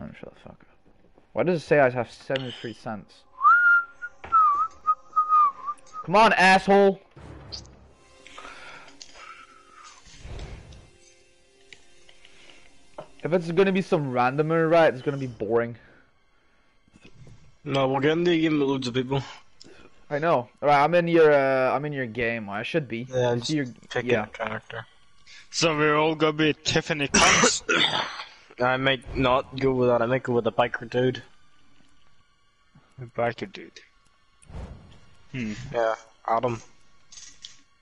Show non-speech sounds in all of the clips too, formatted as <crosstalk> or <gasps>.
Oh, shut the fuck up. Why does it say I have 73 cents? Come on, asshole! If it's gonna be some randomer, right, it's gonna be boring. No, we're getting the game with loads of people. I know. Alright, I'm in your uh, I'm in your game. I should be. Yeah, I'm See your, Picking yeah. a character. So we're all gonna be Tiffany Cox. <coughs> <coughs> I might not go with that. I might go with the biker dude. Biker dude. Hmm. Yeah, Adam.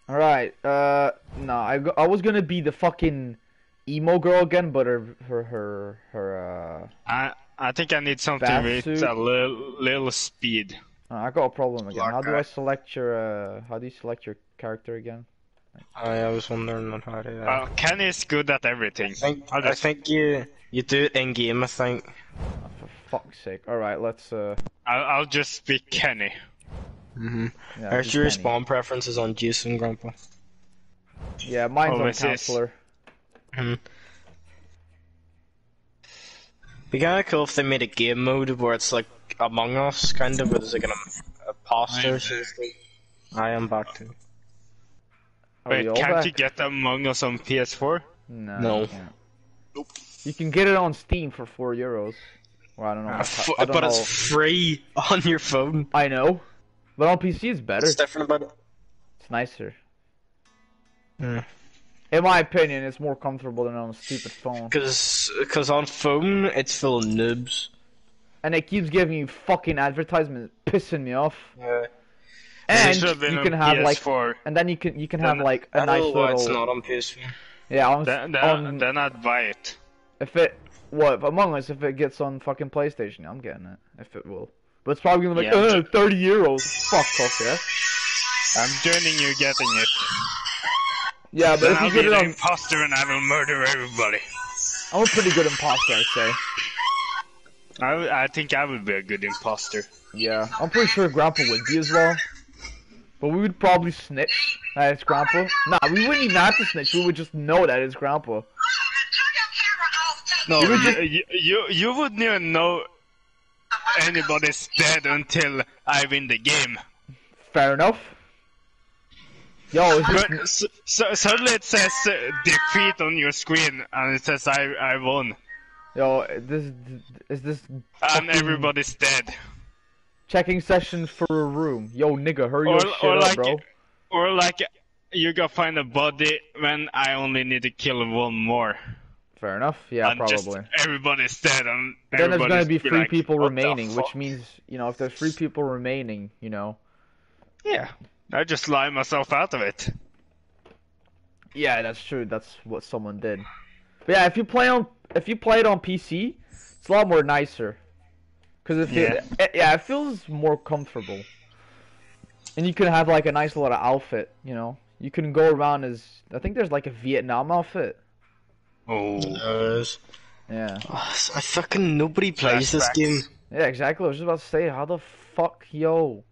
Alright, uh, no, I, I was gonna be the fucking emo girl again, but her, her, her, her, uh, I I think I need something with suit. a little little speed. uh, I got a problem again. How do I select your, uh, how do you select your character again? I, I was wondering on how to. Uh, Uh, Kenny is good at everything. I think I'll I think you you do it in game. I think. Oh, for fuck's sake. Alright, let's, uh, I'll, I'll just be Kenny. Mm-hmm. yeah, There's your Penny. spawn preferences on Jason Grandpa. Yeah, mine's Oh, on this is- counselor. Mm-hmm. Be kind of cool if they made a game mode where it's like Among Us, kind of, where there's like an imposter. so I am back too. Are Wait, can't back? you get Among Us on PS4? No. No. you can't. You can get it on Steam for four euros. Well, I don't know. Uh, how- f- I don't but know. it's free on your phone. I know. But on PC it's better. What's different about it? It's nicer. Yeah. In my opinion, it's more comfortable than on a stupid phone. Because cause on phone, it's full of noobs. And it keeps giving you fucking advertisements, pissing me off. Yeah. And It you can have like, PS4. and then you can you can have like a I nice don't know why little it's not on PS4. yeah. On, Then, then, on then I'd buy it. if it what if Among Us if it gets on fucking PlayStation, I'm getting it if it will. But it's probably gonna be like Yeah. uh, thirty euros. Fuck off, yeah. I'm joining you getting it. Yeah, but Then if you I'll get be it the on, imposter and I will murder everybody. I'm a pretty good imposter, I'd say. I think I would be a good imposter. Yeah, I'm pretty sure Grandpa would be as well. But we would probably snitch that it's Grandpa. Nah, we wouldn't even have to snitch. We would just know that it's Grandpa. No, You would you, just- you, you, you wouldn't even know anybody's dead until I win the game. Fair enough. Yo, But s so, suddenly it says uh, defeat on your screen and it says I, I won. yo, this is this And everybody's dead. Checking sessions for a room? Yo, nigga, hurry Or, your shit or up, like, bro. or like, you go find a body when I only need to kill one more. Fair enough. Yeah, and just probably. everybody's dead and Then there's gonna be three like, people remaining, which means you know if there's three people remaining, you know. Yeah. I just lie myself out of it. Yeah, that's true. That's what someone did. But yeah, if you play on if you play it on PC, it's a lot more nicer. Cause if Yeah. it, it- yeah, it feels more comfortable. And you can have like a nice little outfit, you know. You can go around as I think there's like a Vietnam outfit. Oh. There's- Yeah. Oh, I fucking nobody plays this game. Yeah, exactly. I was just about to say, how the fuck, yo?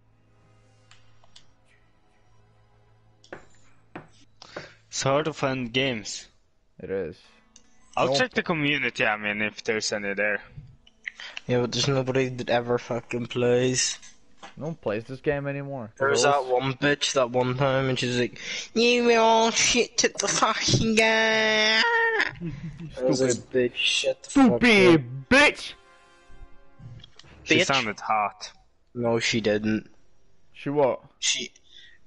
It's hard to find games. It is. I'll Nope. check the community, I mean, if there's any there. Yeah, but there's nobody that ever fucking plays. No one plays this game anymore. There was that one bitch that one time, and she was like, "You all shit to the fucking guy." I was like, Stupid. bitch, shut the fuck. Stupid bitch! She Bitch. sounded hot. No, she didn't. She what? She,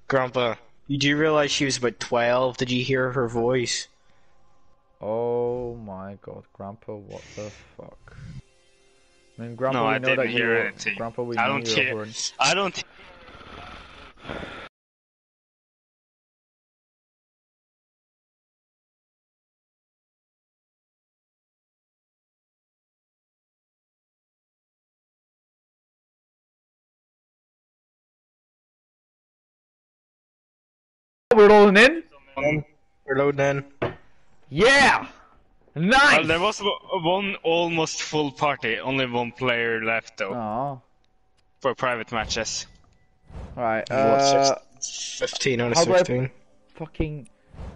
Grandpa, did you realize she was about twelve? Did you hear her voice? Oh my god, Grandpa, what the fuck? I mean, Grandpa, No, we I know didn't hear you're, anything. Grandpa, we I don't you're care. horn. I don't. We're rolling in? We're loading in. Yeah! Nice! Well, there was w- one almost full party, only one player left though Aw. for private matches. Right, What, uh, six- Fifteen out of how sixteen. fucking.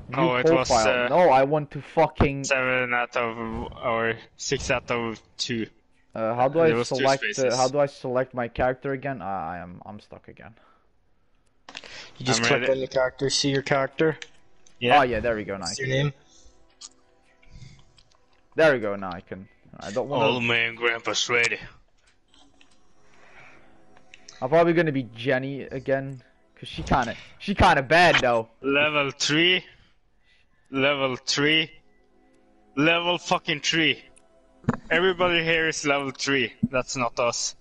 View Oh, it was, profile. uh, No, I want to fucking. Seven out of or six out of two. Uh, how do There I select? Uh, how do I select my character again? Uh, I am. I'm stuck again. You just I'm click ready. on the character, see your character, Yeah. Oh yeah, there we go. Nice. I what's your name. There we go. Now I can. I don't want Old man Grandpa's ready. I'm probably gonna be Jenny again, cause she kind of, she kind of bad though. Level 3. Level 3. Level fucking 3. Everybody here is level 3. That's not us.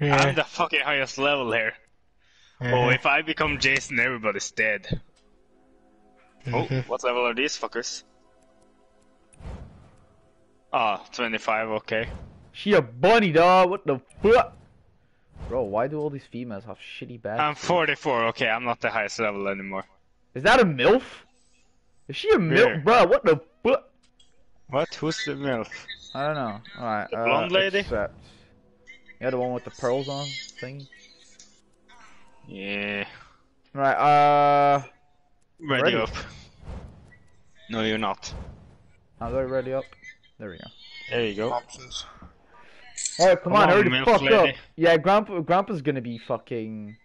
I'm the fucking highest level here. Oh, if I become Jason, everybody's dead. Oh, <laughs> what level are these fuckers? Ah, 25, okay. She a bunny dog. What the fuck? Bro, why do all these females have shitty bad? I'm 44, okay, I'm not the highest level anymore. Is that a milf? Is she a Where? milf, bro? What the fuck? What? Who's the MILF? I don't know. All right. Uh, blonde lady? Accept. Yeah, the one with the pearls on thing. Yeah. Right, Uh, Ready, Ready. up. No, you're not. how do I ready up? There we go. There you go. Options. All oh, right, come, Come on, on, hurry the fuck lady. up. Yeah, Grandpa, Grandpa's gonna be fucking.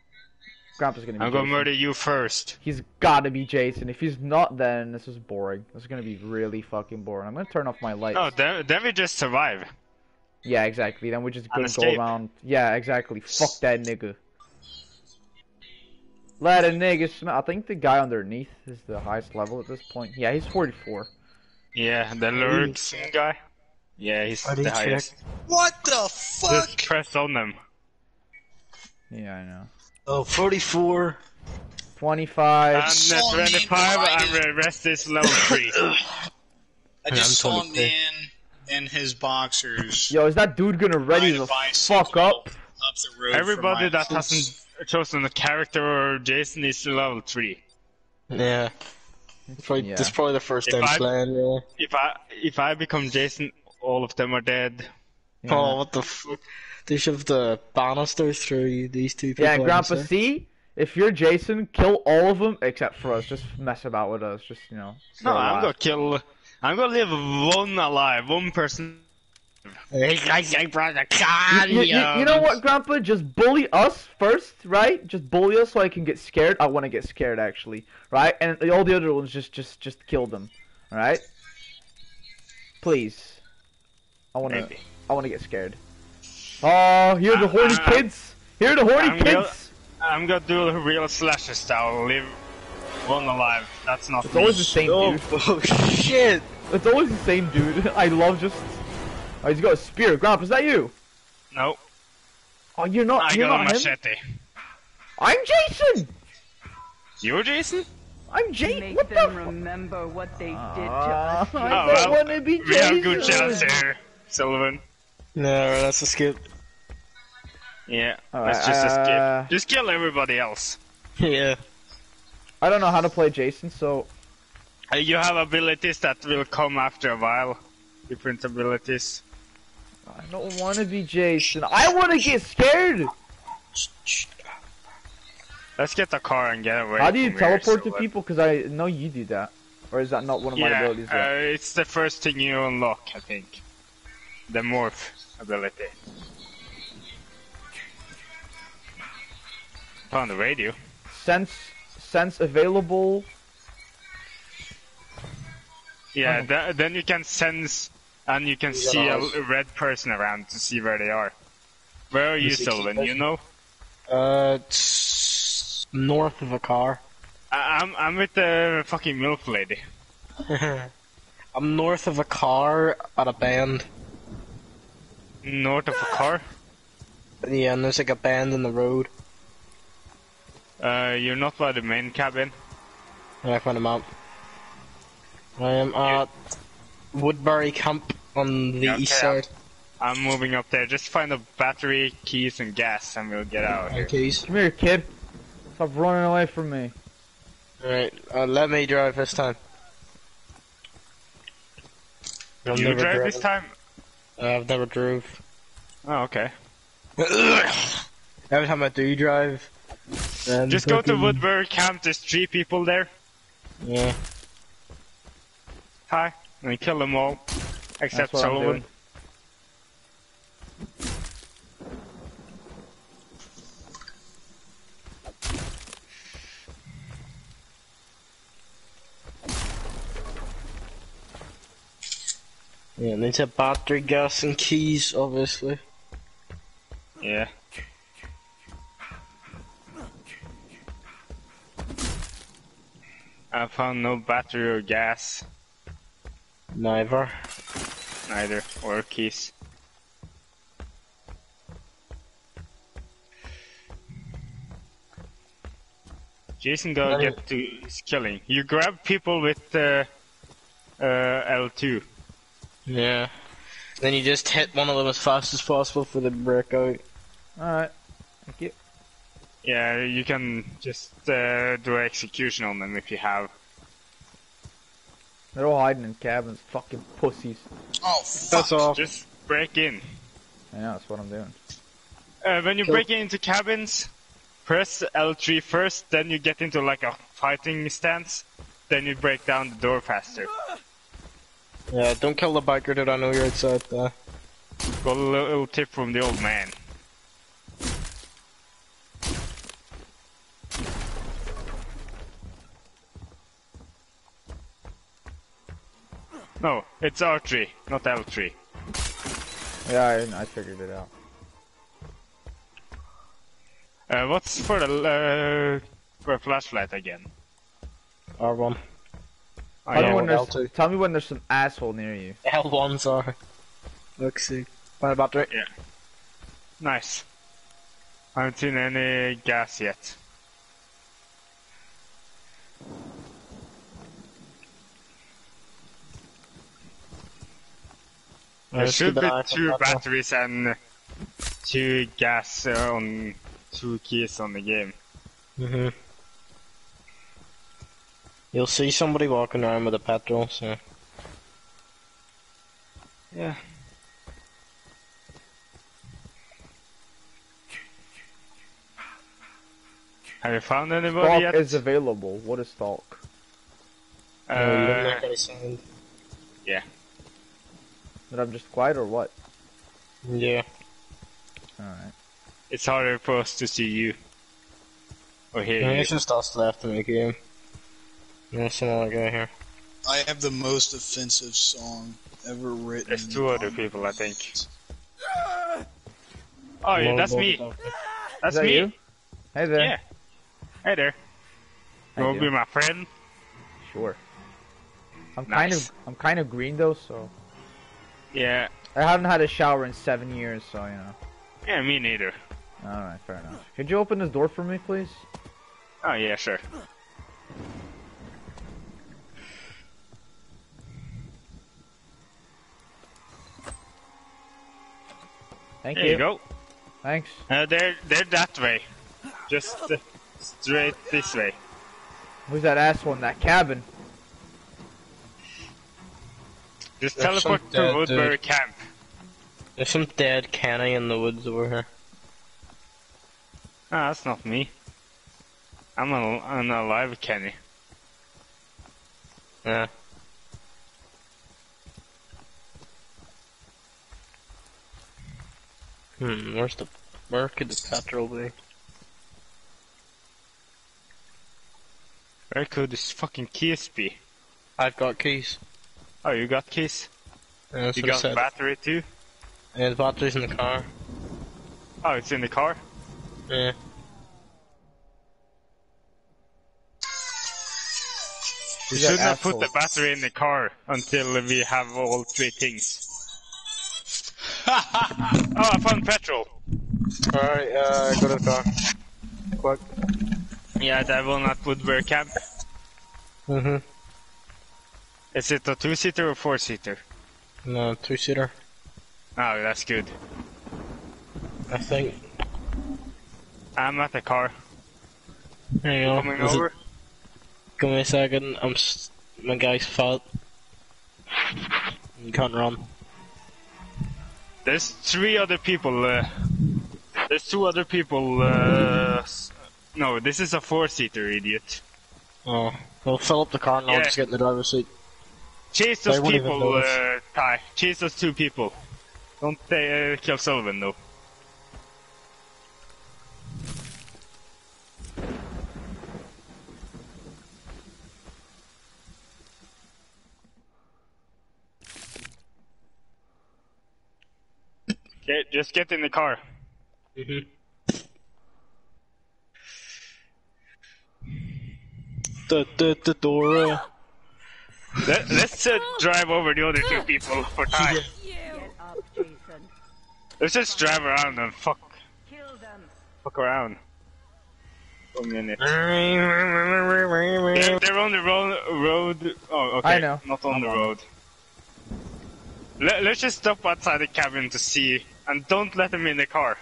Grandpa's gonna be. I'm gonna murder you first. He's gotta be Jason. If he's not, then this is boring. This is gonna be really fucking boring. I'm gonna turn off my lights. Oh, then, then we just survive. Yeah, exactly. Then we're just And gonna go around. Yeah, exactly. Fuck that nigga. Let a nigga smell. I think the guy underneath is the highest level at this point. Yeah, he's 44. Yeah, the lurks guy. Yeah, he's How the you check? highest. What the fuck? Just press on them. Yeah, I know. Oh, 44. 25. And saw at me 25, riding. and rest is level 3. <laughs> I I'm just saw a totally man in his boxers Yo, is that dude gonna ready to the fuck up? up the road. Everybody that hasn't chosen a character or Jason is level 3. Yeah. Probably, Yeah. This is probably the first If time I- playing, yeah. If I if I become Jason, all of them are dead. Yeah. Oh, what the fuck? They shoved the banisters through these two people. Yeah, I'm Grandpa, saying. see? If you're Jason, kill all of them except for us. Just mess about with us. Just, you know. No, for a I'm while. gonna kill. I'm gonna leave one alive, one person. Hey, I brought a car. You, you, you know what, Grandpa? Just bully us first, right? Just bully us so I can get scared. I want to get scared, actually, right? And all the other ones, just, just, just kill them, all right? Please. I want to, I want to get scared. Oh, here are the horny Uh, kids. Here are the horny I'm gonna- kids. I'm gonna do a real slasher style. Leave one alive. That's not It's me. always the same Oh, dude. oh, <laughs> shit. It's always the same dude. <laughs> I love just. Oh, he's got a spear. Grandpa, is that you? No, Oh, you're not. I you're got a not him. machete. I'm Jason. You're Jason? I'm Jason. Make What the? them Fu- remember what they did to Ah, us. I Oh, don't well, want to be We have good Jason. chance here, Sullivan. No, that's a skip. Yeah, Alright, let's just uh, escape. Just kill everybody else. <laughs> Yeah. I don't know how to play Jason, so Uh, You have abilities that will come after a while. Different abilities. I don't want to be Jason. I want to get scared. Let's get the car and get away. How do you here, teleport to people? Because I know you do that. Or is that not one of my Yeah, abilities? uh, it's the first thing you unlock, I think. The morph ability. On the radio. Sense, sense available. Yeah, Oh. th- then you can sense and you can see a, red person around to see where they are. Where are you, You Sylvan? You know? Uh, north of a car. I- I'm I'm with the fucking milk lady. <laughs> <laughs> I'm north of a car at a bend. North of a car. Yeah, and there's like a bend in the road. Uh, you're not by the main cabin. I found him out. I am at Woodbury Camp on the Yeah, east side. I'm moving up there. Just find the battery, keys, and gas, and we'll get out of here. Okay. Come here, kid. Stop running away from me. Alright, uh, let me drive this time. I've You never drive driven. this time? Uh, I've never drove. Oh, okay. Every time I do you drive, then Just go to Woodbury Camp. There's three people there. Yeah. Hi. And kill them all. Except Solomon. Yeah, and it's a battery, gas, and keys, obviously. Yeah. I found no battery or gas. Neither. neither, or keys. Jason gotta get to his killing. You grab people with uh, uh, L2. Yeah. Then you just hit one of them as fast as possible for the breakout. Alright. Thank you. Yeah, you can just uh, do execution on them if you have. They're all hiding in cabins. Fucking pussies. Oh, fuck. That's all. Just break in. I know, that's what I'm doing. Uh, when you Cool. break into cabins, press L3 first, then you get into like a fighting stance, then you break down the door faster. Yeah, don't kill the biker, dude. I know you're outside there. Got a little tip from the old man. No, it's R3, not L3. Yeah, I, I figured it out. Uh, what's for the uh, for a flashlight again? R1. Oh, Tell, yeah. me when well, there's, L2. tell me when there's some asshole near you. L1s are. Let's see. Find a battery. Nice. I haven't seen any gas yet. There should be an eye for two batteries and two gas on two keys on the game. hmm You'll see somebody walking around with a petrol, so. Yeah. Have you found anybody Stalk yet? is available. What is stalk? No, you don't Uh, make any sound. That I'm just quiet or what? Yeah. Alright. it's harder for us to see you or hear yeah you. it's just us left in the game. There's some other guy here. I have the most offensive song ever written. There's two other people, I think. Oh, yeah, that's me. That's Is that me. you? Hey there. Yeah. Hey there. How You you wanna be my friend? Sure. I'm kind of I'm kind of green though, so Yeah. I haven't had a shower in seven years, so you know. Yeah, me neither. All right, fair enough. Could you open this door for me, please? Oh yeah, sure. Thank you. There you. you go. Thanks. Uh, they're they're that way. Just uh, straight this way. Who's that asshole in that cabin? Just There's teleport to Woodbury dude. Camp. There's some dead Kenny in the woods over here. Ah, that's not me. I'm an, an alive Kenny. Yeah. Hmm, where's the where could the petrol be? Where could this fucking keys be? I've got keys. Oh, you got keys? Yeah, You got battery too? Yeah, the battery's in the car. Oh, it's in the car? Yeah. You should not put the battery in the car until we have all three things. <laughs> oh, I found petrol. Alright, uh, go to the car. Quick. Yeah, that will not Woodbury Camp. Mm-hmm. Is it a two-seater or four-seater? No, two-seater. Oh, that's good. I think. I'm at the car. Hang on. Coming Is it- over. Give me a second. I'm. S- my guy's fat. You can't run. There's three other people. Uh, there's two other people. Uh, no, this is a four-seater, idiot. Oh. Well, fill up the car and I'll just get in the driver's seat. Chase those won't people, uh, Ty. Chase those two people. Don't uh, kill Sullivan, though. Okay, just get in the car. Da, da, da, Dora. Let, let's uh, drive over the other two people for time. Get up, Let's just drive around and fuck, Kill them. fuck around. For a minute. They're, <laughs> they're on the road. road. Oh, okay. I know. Not on I'm the on road. Let, let's just stop outside the cabin to see, and don't let them in the car.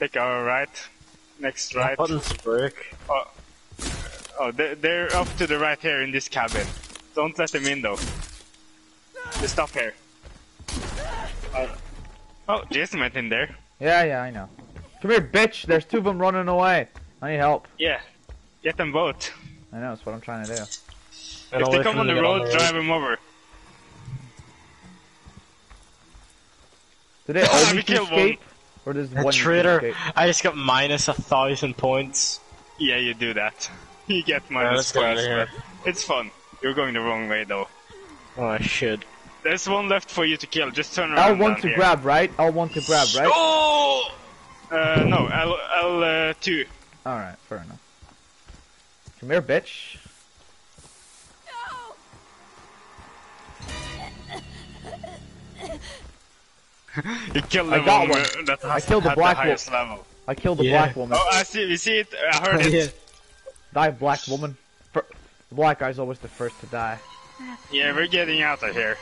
Take our right. Next right. Buttons break. Oh, oh they're, they're up to the right here in this cabin. Don't let them in though. Just stop here. Uh, oh, Jason went in there. Yeah, yeah, I know. Come here, bitch. There's two of them running away. I need help. Yeah, get them both. I know. That's what I'm trying to do. if they come on the road, drive them over. Did they <laughs> all We need to one. Or does one A need traitor. escape? I just got minus a thousand points. Yeah, you do that. <laughs> You get Yeah, minus let's get outta points, here. but it's fun. You're going the wrong way though. Oh, I should. There's one left for you to kill. Just turn around. L1 down to here. grab, right? L1 to grab, right? Oh! Uh, no, L L uh, two. Alright, fair enough. Come here, bitch. You killed I the got one one. that has I killed the black the highest level. I killed the Yeah. black woman. Oh, I see. We see it. I heard <laughs> it. Yeah. Die, black woman. Fir- the black guy's always the first to die. Yeah, we're getting out of here.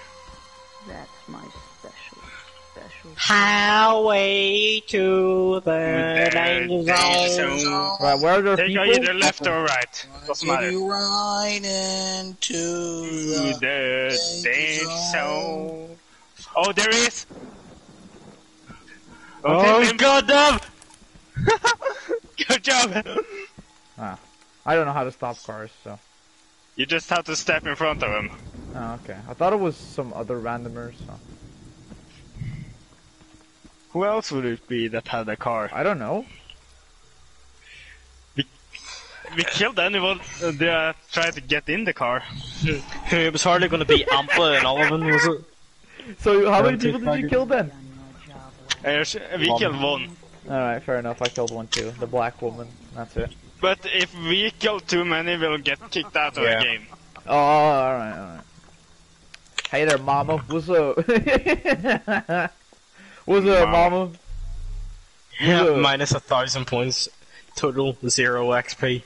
That's my special, special. Highway to the There, danger danger zone. zone. Right, where are there Take people? either left or right. Doesn't matter. You right into To the the danger zone. Oh, there is. Oh, Okay, Lim- god damn! <laughs> Good job. Ah. I don't know how to stop cars, so. You just have to step in front of him. Oh, okay. I thought it was some other randomers, so. Who else would it be that had a car? I don't know. We killed anyone uh, that tried to get in the car. It was hardly going to be Ampa and Oliver, was it? So, how many people did you kill then? Done your job well. Uh, we One. killed one. Alright, fair enough. I killed one too. The black woman. That's it. But if we kill too many, we'll get kicked out of Yeah. the game. Oh, alright, alright. Hey there, mama. What's up? <laughs> What's up, Mama. mama? Yeah, Ugh. minus a thousand points. Total zero XP.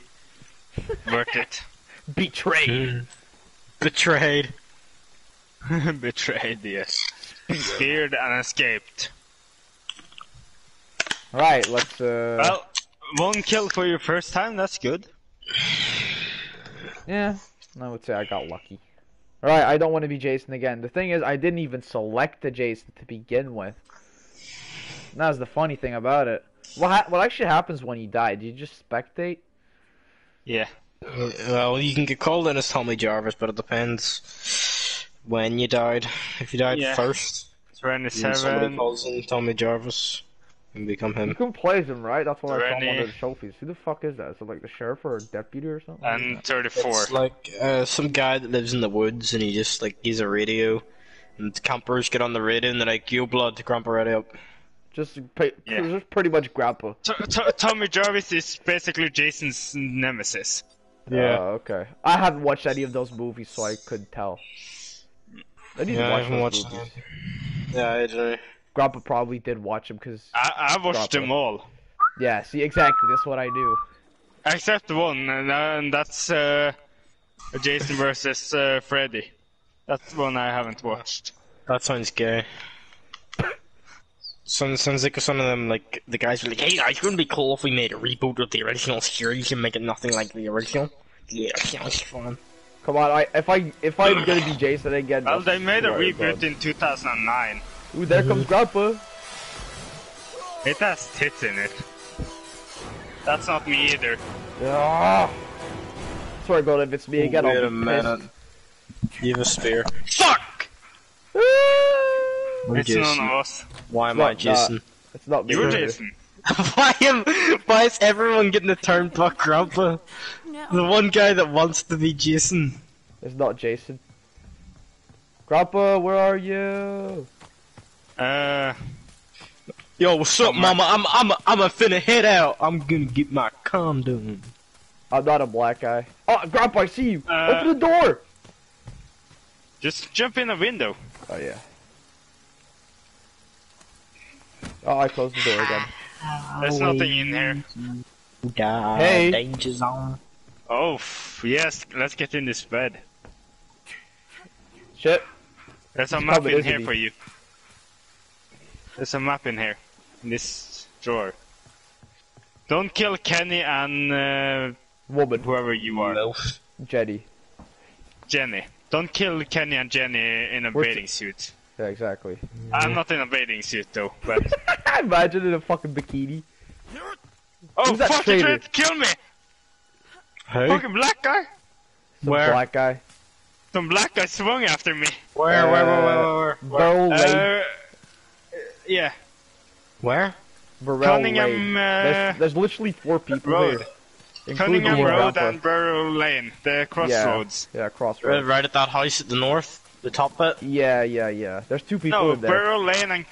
Worth it. <laughs> Betrayed. Betrayed. <laughs> Betrayed, yes. Speared and escaped. Right, let's, uh. Well, one kill for your first time, that's good. Yeah, I would say I got lucky. Alright, I don't want to be Jason again. The thing is, I didn't even select the Jason to begin with. That's the funny thing about it. What ha- what actually happens when you die? Do you just spectate? Yeah. Well, you can get called in as Tommy Jarvis, but it depends when you died. If you died Yeah. first, then somebody calls in Tommy Jarvis and become You him. can play as him, right? That's what I saw on one of the trophies. Who the fuck is that? Is it like the sheriff or a deputy or something? And 34. It's like uh, some guy that lives in the woods and he just like he's a radio, and campers get on the radio and they're like, "Yo, blood, to grandpa, ready up." Just, pa- Yeah. just pretty much grandpa. T- T- Tommy Jarvis is basically Jason's nemesis. Yeah. Oh, okay. I haven't watched any of those movies, so I couldn't tell. I need to Yeah, I watch haven't those watched movies. Yeah, I don't know. Grandpa probably did watch them because, I, I watched Proper. them all. yeah. See, exactly. That's what I do. Except one, and, and that's uh, Jason versus uh, Freddy. That's one I haven't watched. That sounds gay. Sounds sounds like some of them like the guys were like, "Hey, guys, wouldn't it be cool if we made a reboot of the original series and make it nothing like the original?" Yeah, sounds fun. Come on, I if I if I'm gonna be Jason again. Well, they made a reboot in 2009. Ooh, there comes Grandpa. It has tits in it. That's not me either. Ah. Swear to God, if it's me again, Wait I'll a be minute. pissed. You have a spear. Fuck! Ah. It's Jason. none of us. Why am It's I not- Jason? It's not me. You're. Jason. <laughs> why am? Why is everyone getting a turn buck grandpa? The one guy that wants to be Jason. It's not Jason. Grandpa, where are you? Uh, Yo, what's up, my- mama? I'm I'm I'm a finna head out. I'm gonna get my condom. I'm not a black guy. Oh, Grandpa, I see you. Uh, Open the door. just jump in the window. Oh yeah. Oh, I closed the door again. There's nothing in here. Die, Hey. danger zone. Oh, yes, let's get in this bed. Shit. There's a It's map in here he? for you. There's a map in here. In this drawer. Don't kill Kenny and uh, Woman. whoever you are. Milf. Jenny. Jenny. Don't kill Kenny and Jenny in a Where's bathing suit. Yeah, exactly. I'm not in a bathing suit though, but. <laughs> Imagine in a fucking bikini. oh, Who's fuck, you traitor? tried to kill me! Hey, Fucking black guy! Some Where? black guy. Some black guy swung after me. where, where, where, where, where, where? Burrell Lane. Uh, yeah. Where? Burrell Cunningham, Lane. uh, there's, there's literally four people Road. here. including Cunningham you, Road Grandpa. and Burrow Lane, the crossroads. Yeah, Right, crossroads. right at that house at the north, the top bit. Yeah, yeah, yeah. There's two people No, in there. Burrow Lane and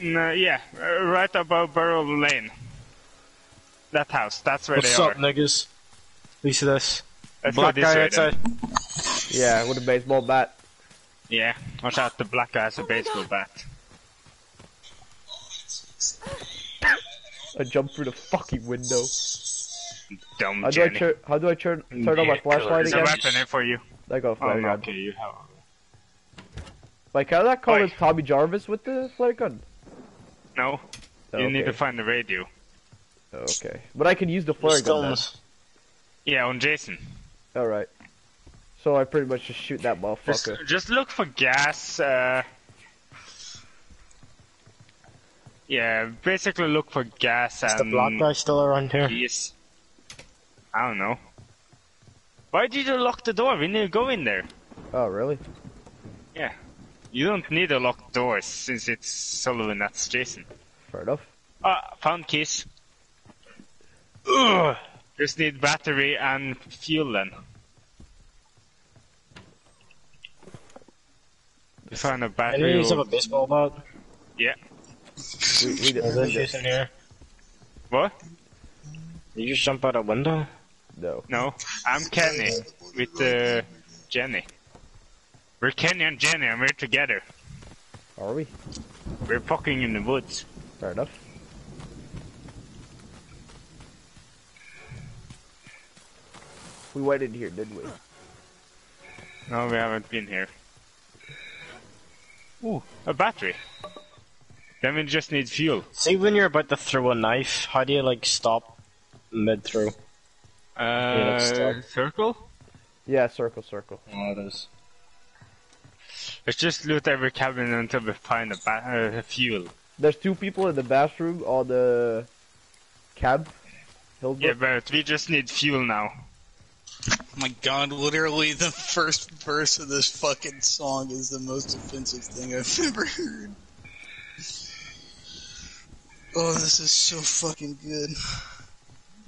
no, yeah, uh, right above Burrow Lane. That house, that's where What's they up, are. niggas? You see this? Let's Black this guy way outside. then. Yeah, with a baseball bat. Yeah, watch out, the black guy has a baseball bat. I jumped through the fucking window. Dumb How do I turn? How do I turn? Turn on my Yeah, flashlight There's a weapon here for you. I got a Oh, flare no, gun. okay, you have. Like, how that call Oi. is Tommy Jarvis with the flare gun? No, you okay. need to find the radio. Okay, but I can use the flare gun. Then. Yeah, on Jason. All right. So I pretty much just shoot that Just, motherfucker. just look for gas. Uh, yeah, basically look for gas Is and the block guy still around here? keys. I don't know. Why did you lock the door? We need to go in there. Oh, really? Yeah. You don't need to lock doors since it's Sullivan, that's Jason. Fair enough. Ah, found keys. Ugh. Just need battery and fuel then. You find a Any battery. use of a baseball bat? We, we, Is did, there we did. in here? What? Did you just jump out a window? No. No, I'm Kenny with uh, Jenny. We're Kenny and Jenny and we're together. Are we? We're fucking in the woods. Fair enough. We waited here, didn't we? No, we haven't been here. Ooh, a battery. Then we just need fuel. See, when you're about to throw a knife, how do you like stop mid throw? Uh, let's circle? Yeah, circle, circle. Oh, it is. Let's just loot every cabin until we find a ba- uh, fuel. There's two people in the bathroom on the cab. Hillsborough. Yeah, but we just need fuel now. Oh my god, literally the <laughs> first verse of this fucking song is the most offensive thing I've <laughs> ever heard. Oh, this is so fucking good.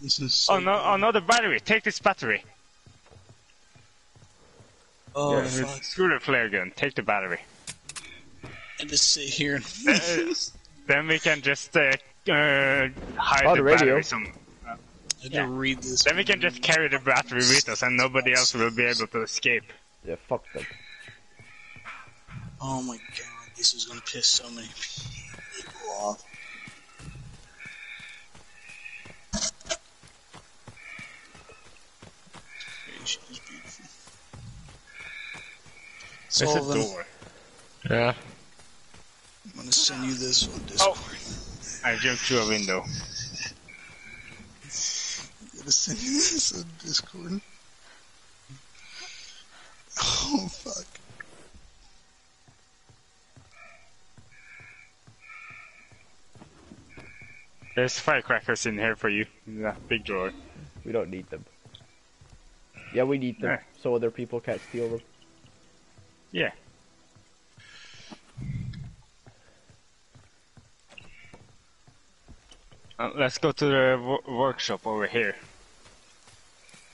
This is so Oh no, good. another battery. Take this battery. Oh, yeah, fuck. screw the flare gun. Take the battery. I just sit here Uh, then we can just uh, uh, hide Oh, the, the radio. battery some. I had yeah. read this. Then we can just carry the battery with us, and nobody else will be able to escape. Yeah, fuck them. Oh my god, this is gonna piss so many people off. She is beautiful. There's a Sullivan, door. Yeah. I'm gonna send you this on Discord. Oh. I jumped through a window. I'm gonna send you this on Discord. Oh fuck. There's firecrackers in here for you. In that big drawer. We don't need them. Yeah, we need them Yeah. so other people can't steal them. Yeah. Uh, let's go to the wo- workshop over here.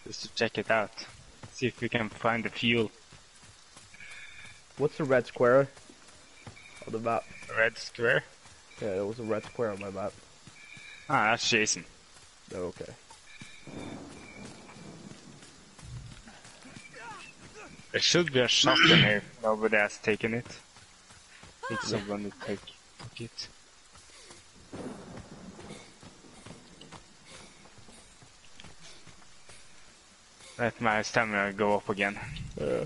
Just to check it out. See if we can find the fuel. What's the red square on the map. Red square. Yeah, there was a red square on my map. Ah, that's Jason. Okay. There should be a shotgun here. <clears throat> Nobody has taken it. I think someone will take it. Let my stamina go up again. Yeah.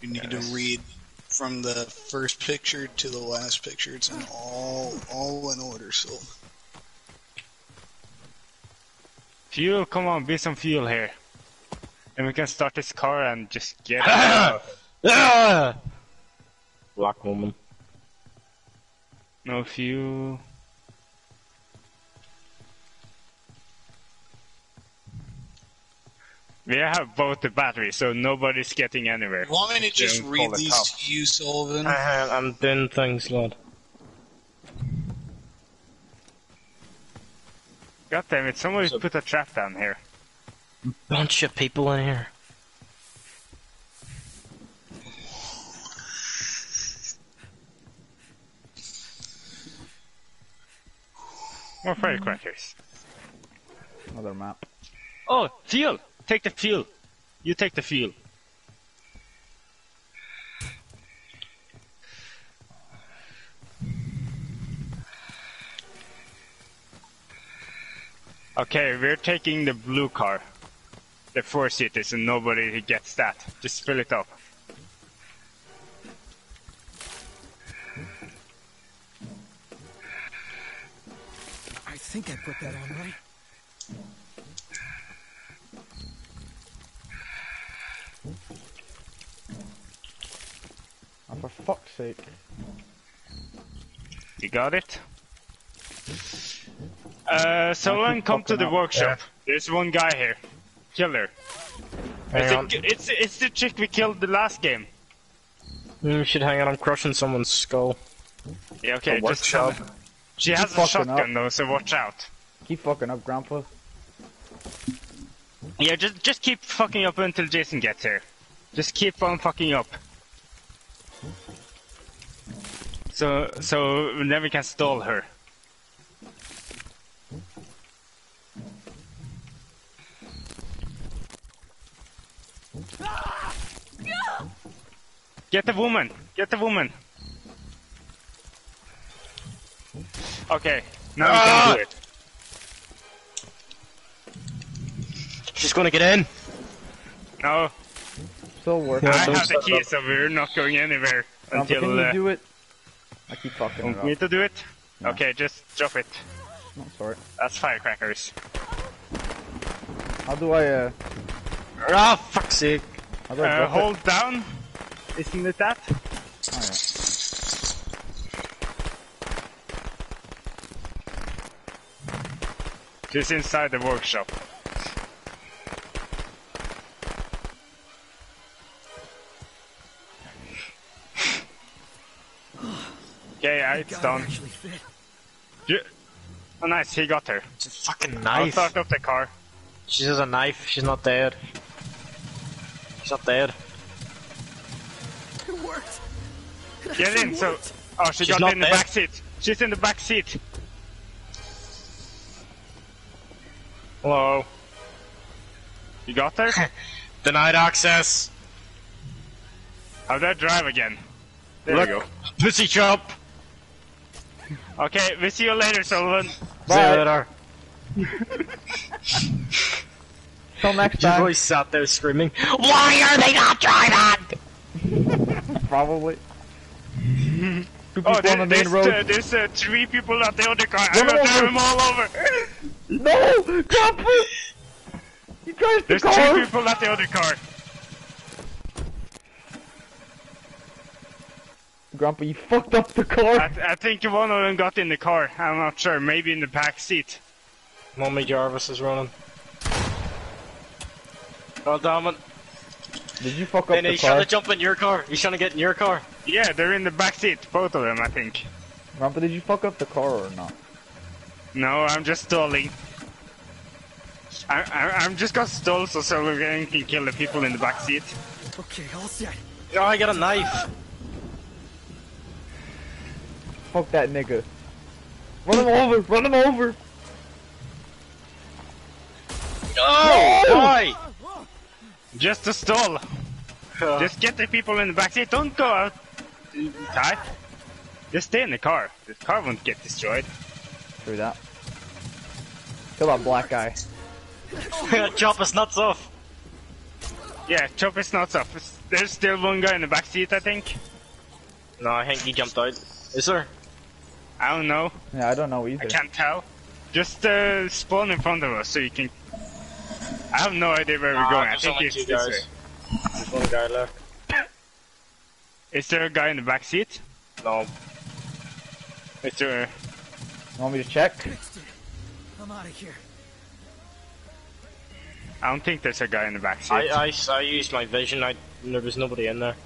You need Yes. to read from the first picture to the last picture. It's in all all in order. So Fuel, come on, be some fuel here. And we can start this car and just get out. <laughs> Black woman. No fuel. We have both the batteries, so nobody's getting anywhere. you want me to just Don't read call it these to you, Sullivan? Uh, I'm doing things, lad. God damn it, somebody So- put a trap down here. Bunch of people in here. More firecrackers. Another map. Oh, fuel! Take the fuel. You take the fuel. Okay, we're taking the blue car. The four seaters and nobody gets that. Just fill it up. I think I put that on right. Oh, for fuck's sake. You got it? Uh, someone come to the fucking up. workshop. There's one guy here. Killer. Hang It's, on. a, it's, it's the chick we killed the last game. Mm, We should hang out. I'm crushing someone's skull. Yeah, okay, The just workshop. tell- She has a fucking shotgun up. though, so watch out. Keep fucking up, Grandpa. Yeah, just just keep fucking up until Jason gets here. Just keep on fucking up. So so then we can stall her. Get the woman! Get the woman! Okay, now we can do it. She's gonna get in. No, Still working. I Yeah, have the set key, up. so we're not going anywhere Grandpa, until. can you Uh, do it? I keep fucking want it me up. to do it? No. Okay, just drop it. No, sorry. That's firecrackers. How do I, uh, Ah, fuck's sake. how do I Uh, drop hold down. Isn't it that? it? Oh. Just inside the workshop. <sighs> Okay, yeah, it's done. Yeah. Oh, nice, he got her. It's a fucking I'll start up the car. She has a knife. She's not dead. She's not dead. It Get in, so. Oh, she She's got in the there. back seat. She's in the back seat. Hello. You got her? <laughs> Denied access. How do I drive again? There Look, we go. pussy chop. Okay, we see you later, Sullivan. See you Bye. later. Till next Your time. voice sat there screaming, Why are they not driving? <laughs> Probably. Two people Oh, on there, the main there's, road. uh, there's uh, three people at the other car. Run I'm gonna over. drive them all over. No! Grandpa! He drives the There's car! three people at the other car. Grandpa, you fucked up the car! I, I think one of them got in the car. I'm not sure. Maybe in the back seat. Mommy Jarvis is running. God damn it. Did you fuck up Then the he's trying to jump in your car. He's trying to get in your car. Yeah, they're in the back seat. Both of them, I think. Grandpa, did you fuck up the car or not? No, I'm just stalling. I, I, I'm just gonna stall so Silvergang can kill the people in the back seat. Okay, all set. Oh, I got a knife. Fuck that nigga. Run him over! Run him over! Oh, No! why? Just a stall. Just get the people in the back seat. Don't go out. Ty. Just stay in the car. The car won't get destroyed. Through that. Kill that black guy. <laughs> Chop his nuts off. Yeah, chop his nuts off. There's still one guy in the back seat, I think. No, I think he jumped out. Is there? I don't know. Yeah, I don't know either. I can't tell. Just uh, spawn in front of us so you can. I have no idea where we're going. I think it's two this guys. way. There's one guy left. Is there a guy in the back seat? No. Is there? You want me to check? I'm out of here. I don't think there's a guy in the back seat. I, I, I used my vision. I there was nobody in there.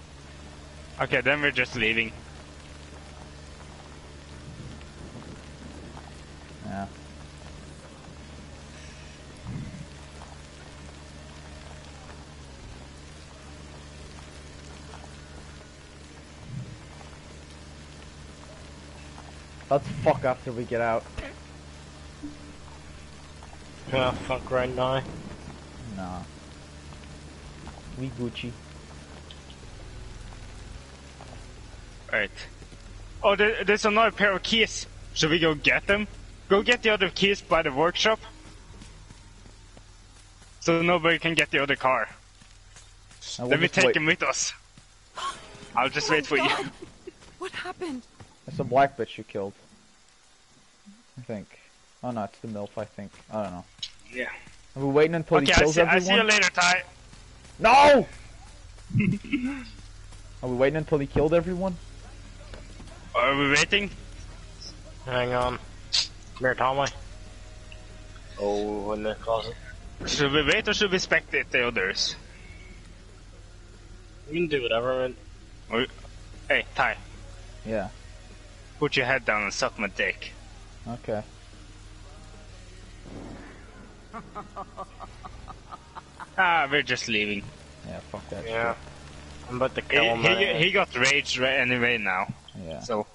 Okay, then we're just leaving. Yeah. Let's fuck after we get out. Yeah, fuck right now. Nah. We Gucci. Right. Oh, there, there's another pair of keys. Should we go get them? Go get the other keys by the workshop. So nobody can get the other car. Now we'll Let me take wait. them with us. <gasps> I'll just oh wait for you. What happened? That's a black bitch you killed. I think. Oh no, it's the MILF, I think. I don't know. Yeah. Are we waiting until Okay, he I kills see, I see you everyone? later, Ty. No! <laughs> Are we waiting until he killed everyone? Are we waiting? Hang on. Come here, Tommy. Oh, in the closet. Should we wait or should we spectate the others? We can do whatever, man. Or- Hey, Ty, Yeah. put your head down and suck my dick. Okay. <laughs> Ah, we're just leaving. Yeah, fuck that Yeah. I'm about to He, kill him. he, man. he got rage right anyway now. Yeah. so.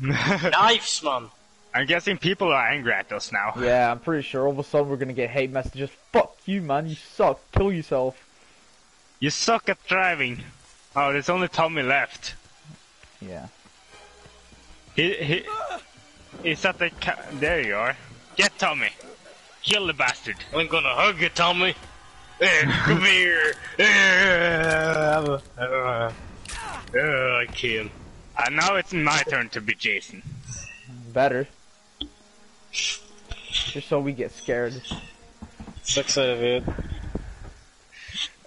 <laughs> Knives, man. I'm guessing people are angry at us now. Yeah, I'm pretty sure all of a sudden we're gonna get hate messages. Fuck you, man. You suck. Kill yourself. You suck at driving. Oh, there's only Tommy left. Yeah. He he. He's at the ca- There you are. Get Tommy. Kill the bastard. I'm gonna hug you, Tommy. Eh, come <laughs> here. Eh, uh, uh, I can't. And now it's my turn to be Jason. Better. Just so we get scared. Six out of eight.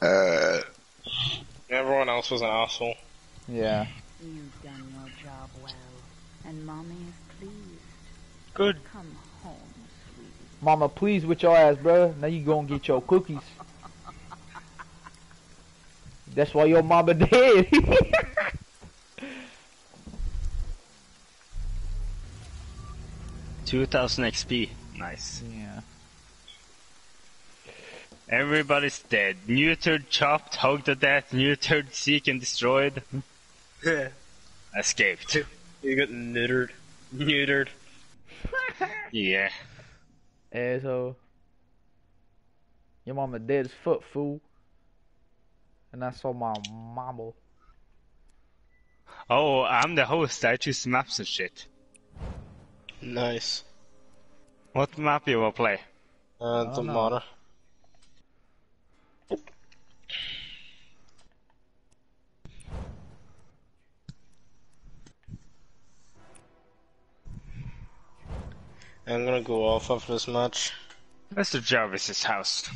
Uh. Everyone else was an asshole. Yeah. You've done your job well, and Mommy is pleased. Good. Come home, sweetie. Mama, please with your ass, bro. Now you go and get your cookies. That's why your mama <laughs> dead. 2000 XP. Nice. yeah. Everybody's dead. Neutered, chopped, hugged to death, neutered, seek and destroyed. <laughs> Yeah. Escaped. You got neutered. Neutered. <laughs> Yeah. Eh, so your mama dead as fuck, fool. And I saw my mama. Oh, I'm the host. I choose maps and shit. Nice. What map you will play? Uh, don't don't matter. I'm gonna go off after this match. Mr. Jarvis's house.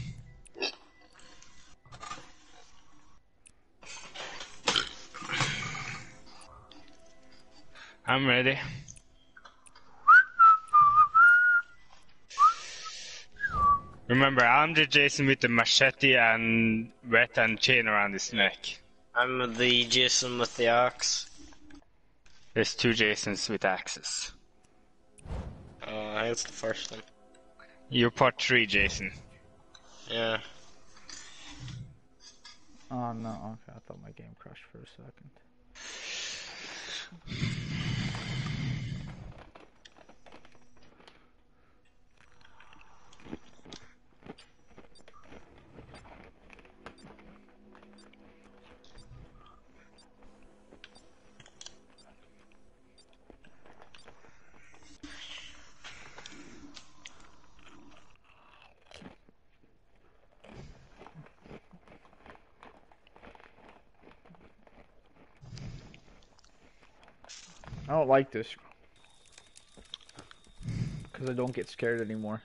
I'm ready. Remember, I'm the Jason with the machete and red and chain around his neck. I'm the Jason with the axe. There's two Jasons with axes. Uh, I think it's the first one. You're part three, Jason. Yeah. Oh no, okay, I thought my game crashed for a second. I don't like this. Because I don't get scared anymore.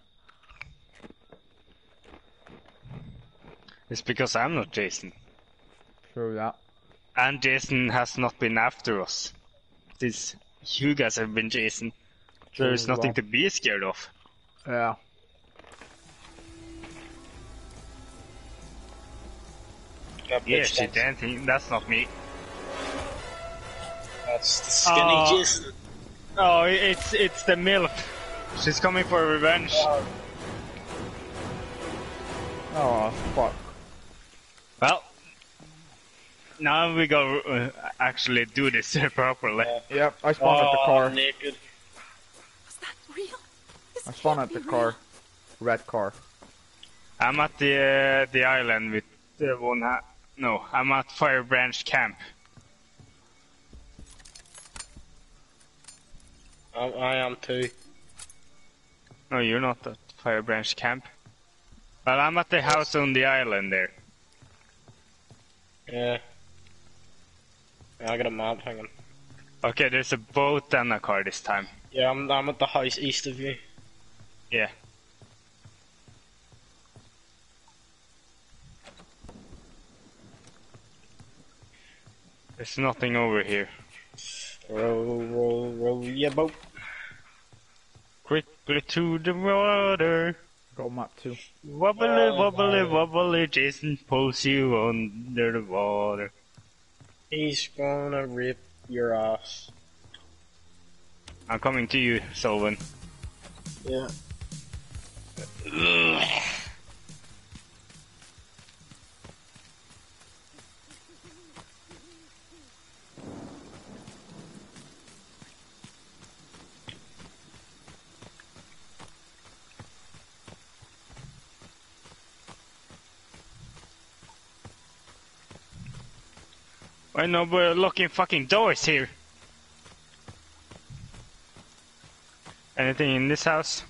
It's because I'm not Jason. Through that. And Jason has not been after us. This you guys have been Jason. There's True as nothing well. to be scared of. Yeah. Got Yeah, bitched shit, up. dancing. That's not me. That's the skinny Aw. Jason. Oh, it's it's the milk. She's coming for revenge. Oh, fuck. Well, now we go uh, actually do this <laughs> properly. Yep, I spawned at the Oh, car. naked. Was that real? This I spawned can't at the be car. Red car. I'm at the uh, the island with the one. Ha- no, I'm at Fire Branch Camp. I, I am too. No, you're not at Fire Branch Camp. Well, I'm at the house on the island there. Yeah. Yeah, I got a map hanging. Okay, there's a boat and a car this time. Yeah, I'm, I'm at the house east of you. Yeah. There's nothing over here. Row, row, row, yeah, boat. Quickly to the water. Go map 2. Wobbly, Oh, wobbly, my. wobbly, Jason pulls you under the water. He's gonna rip your ass. I'm coming to you, Solvin. Yeah. I know we're locking fucking doors here. Anything in this house?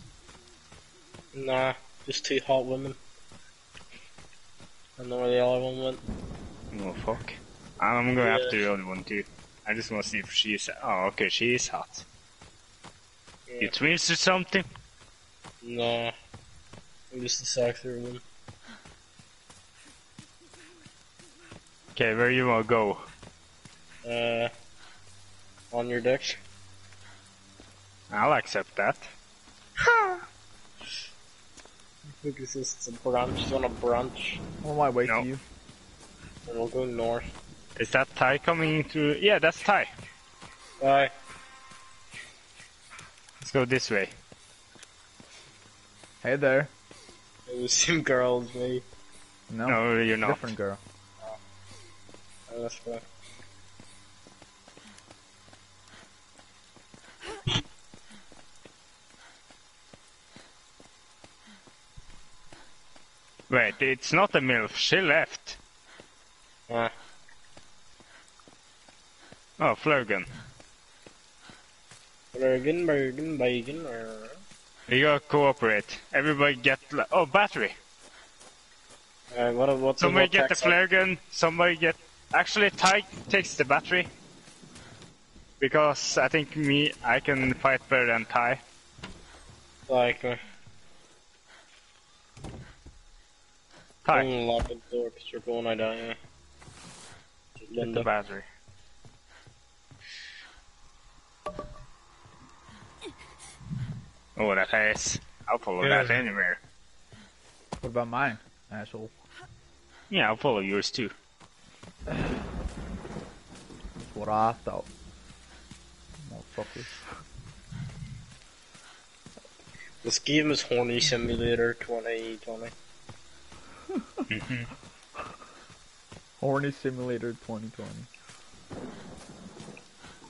Nah, just two hot women. I know where the other one went. Oh fuck. I'm gonna Yeah. after the other one too. I just want to see if she's. Oh, okay, she is hot. You Yeah. twins or something? Nah. I'm just a sexy one. Okay, where you wanna go? Uh, on your dick. I'll accept that. I think this is a branch. You want a branch? On my way No. to you. And we'll go north. Is that Ty coming through? Yeah, that's Ty. Bye. Let's go this way. Hey there. It was <laughs> some girl as me. No, No, you're not. different girl. Oh, that's fine. Wait, it's not a MILF. She left. Ah, Oh, flare gun. Bergen, Bergen, Bergen, or... We gotta cooperate. Everybody get. Oh, battery. Uh, what, what's Somebody get the flare gun. Somebody get. Actually, Ty takes the battery. Because I think me, I can fight better than Ty. Like, uh, Ty, don't lock the door because you're going out, yeah. get the battery. Oh, that ass. I'll follow Yeah. that anywhere. What about mine, asshole? Yeah, I'll follow yours too. That's what I thought. Motherfucker. This game is Horny Simulator 2020. Mm-hmm. Horny Simulator 2020.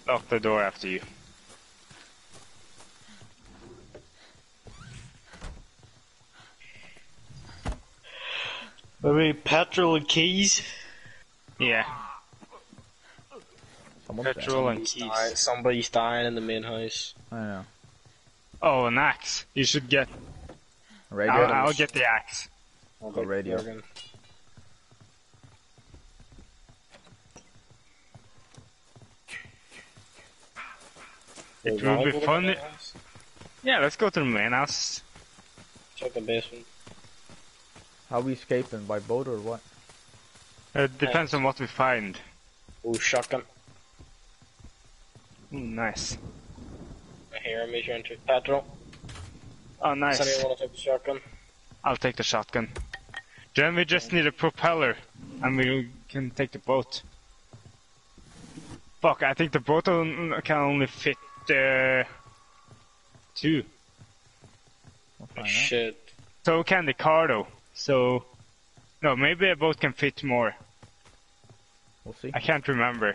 Lock the door after you. Maybe petrol and keys? Yeah. Someone's Petrol and keys. Die- somebody's dying in the main house. I know. Oh, an axe. You should get. Radio. I'll, I'll get the axe. I'll Go radio. Morgan. It Wanna be go fun- the main house? Yeah, let's go to the main house. Check the basement. How we escaping by boat or what? It depends on what we find. Oh, shotgun. Ooh, nice. I hear him, he's trying to petrol. Oh, Does nice. anyone want to take the shotgun? I'll take the shotgun. Then we just need a propeller, and we can take the boat. Fuck, I think the boat on- can only fit uh, two. We'll Oh, shit. So can the car though. So, no, maybe a boat can fit more. We'll see. I can't remember.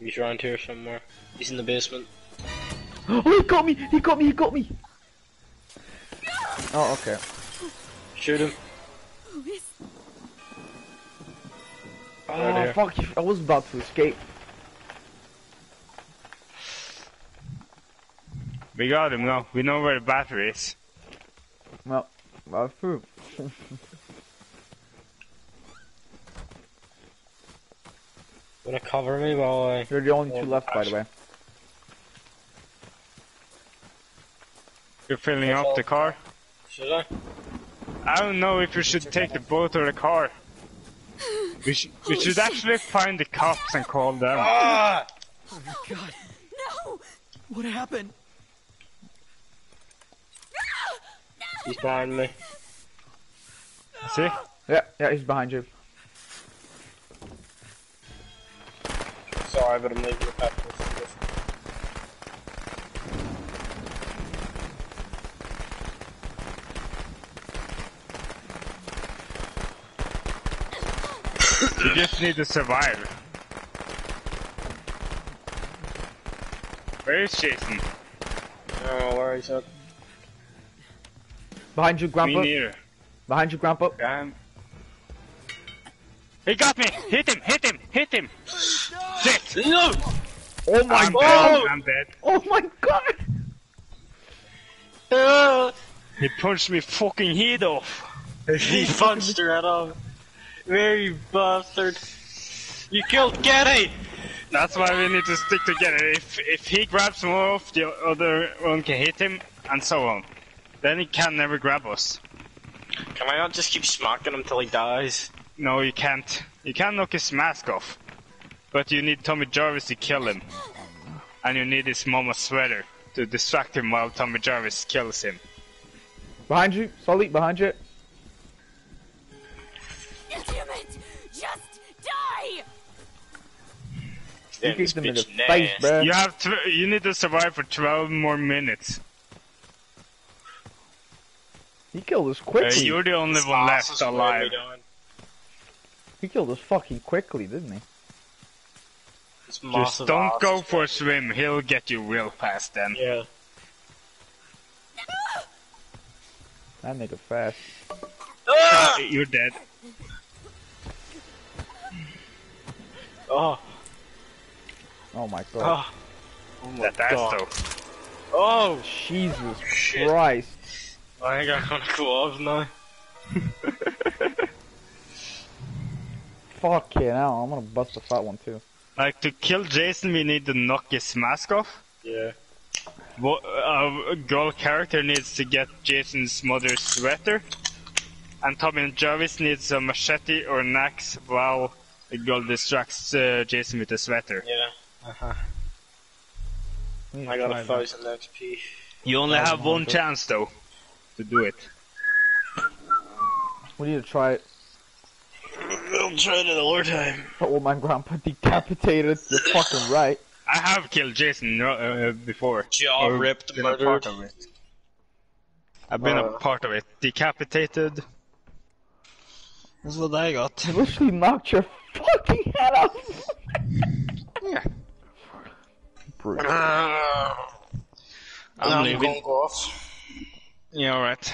He's around here somewhere. He's in the basement. Oh, he got me! He got me! He got me! Oh, okay. Shoot him. Oh, there. fuck! I was about to escape. We got him now. We know where the battery is. Well, that's true. Gonna cover me while I. You're the only two left, by the way. You're filling That's up the car. Should I? I don't know if we should take the boat or the car. We, sh- we should actually find the cops and call them. Ah! Oh my god. No! What happened? He's behind me. See? Yeah, yeah, he's behind you. Sorry, but I'm leaving the petrol. We just need to survive. Where is Jason? Oh, where is it? Behind you, Grandpa. Me Grandpa. neither. Behind you, Grandpa. Damn. he got me! Hit him! Hit him! Hit him! Shit! No! Oh my I'm god! dead. I'm dead. Oh my god! <laughs> He punched me fucking head off. he punched her head off. Very bastard. You killed Getty! That's why we need to stick together. If if he grabs more off, the other one can hit him, and so on. Then he can never grab us. Can I not just keep smacking him till he dies? No, you can't. You can knock his mask off, but you need Tommy Jarvis to kill him, and you need his mama sweater to distract him while Tommy Jarvis kills him. Behind you, Sully, behind you. You kicked this him in the bitch face, nasty. bruh. You have to. You need to survive for 12 more minutes. He killed us Uh, quickly. you're the only one left is alive. He killed us fucking quickly, didn't he? Just don't go is for a swim. He'll get you real fast then. Yeah. That nigga fast. Ah! You're dead. Oh, Oh my god. oh. Oh my That god. though. Oh, Jesus shit. Christ. I think I'm gonna go off now. Fuck yeah, now I'm gonna bust a fat one too. Like to kill Jason, we need to knock his mask off. Yeah. Wo- Our girl character needs to get Jason's mother's sweater, and Tommy and Jarvis needs a machete or an axe while the girl distracts uh, Jason with the sweater. Yeah. Uh-huh. I got try a that. thousand XP. You only have one Thousand. chance though to do it. We need to try it. I'll try it another time. Oh my grandpa decapitated. You're fucking right. I have killed Jason uh, before. Jaw Or ripped, been a part murdered. of it. I've been Uh. a part of it. Decapitated. That's what I got. I literally knocked your fucking head off. Yeah. Bruce. Uh, I'm I'm leaving. gonna off. Yeah, alright.